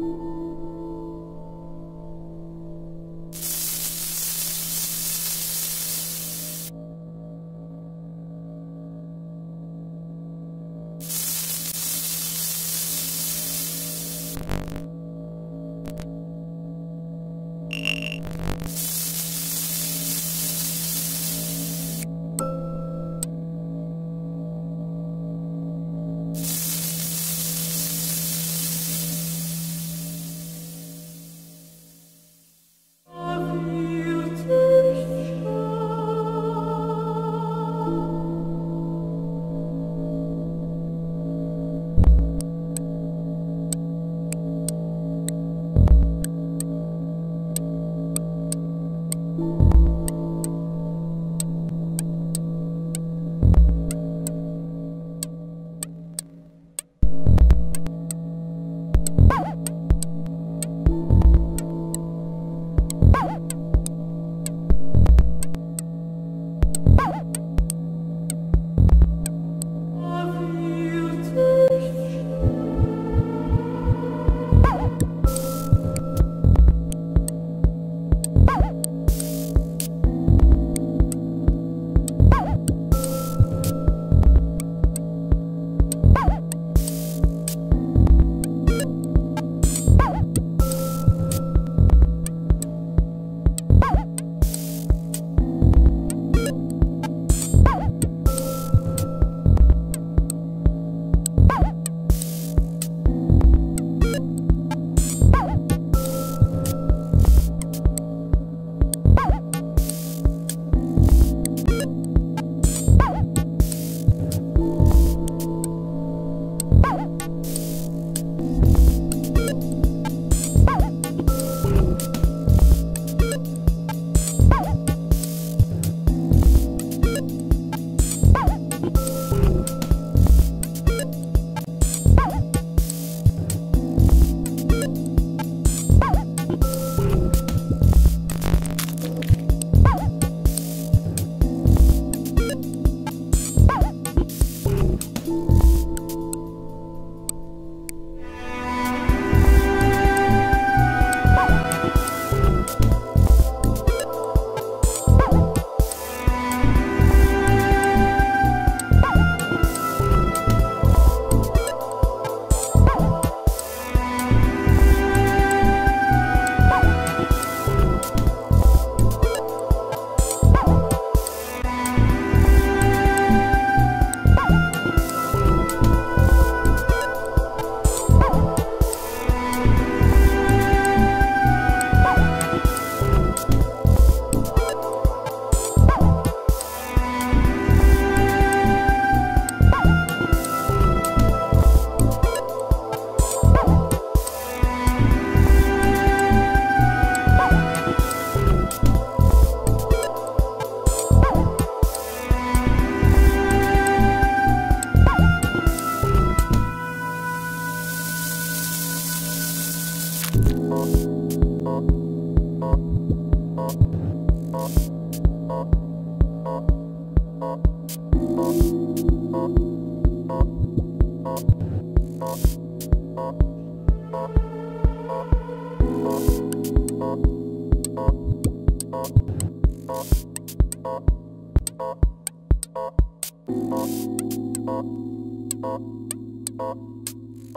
Ooh.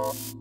Oh.